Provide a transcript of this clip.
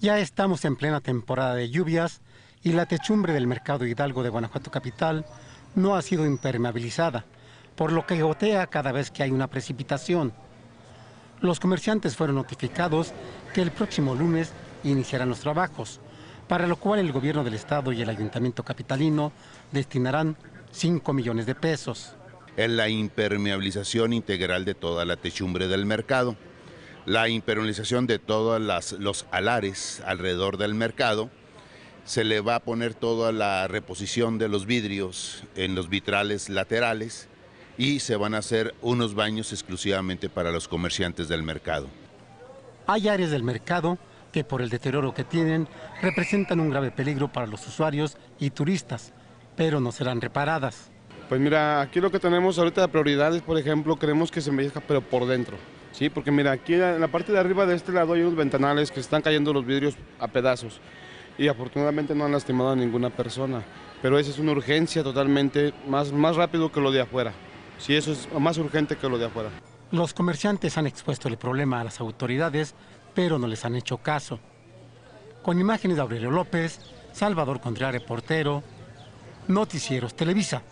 Ya estamos en plena temporada de lluvias y la techumbre del mercado Hidalgo de Guanajuato Capital no ha sido impermeabilizada, por lo que gotea cada vez que hay una precipitación. Los comerciantes fueron notificados que el próximo lunes iniciarán los trabajos, para lo cual el gobierno del estado y el ayuntamiento capitalino destinarán 5 millones de pesos. Es la impermeabilización integral de toda la techumbre del mercado la impermeabilización de todos los alares alrededor del mercado. Se le va a poner toda la reposición de los vidrios en los vitrales laterales y se van a hacer unos baños exclusivamente para los comerciantes del mercado. Hay áreas del mercado que por el deterioro que tienen representan un grave peligro para los usuarios y turistas, pero no serán reparadas. Pues mira, aquí lo que tenemos ahorita de prioridades, por ejemplo, queremos que se embellezca, pero por dentro. Sí, porque mira, aquí en la parte de arriba de este lado hay unos ventanales que están cayendo los vidrios a pedazos y afortunadamente no han lastimado a ninguna persona. Pero esa es una urgencia totalmente más, más rápido que lo de afuera. Sí, eso es más urgente que lo de afuera. Los comerciantes han expuesto el problema a las autoridades, pero no les han hecho caso. Con imágenes de Aurelio López, Salvador Contreras, reportero, Noticieros Televisa.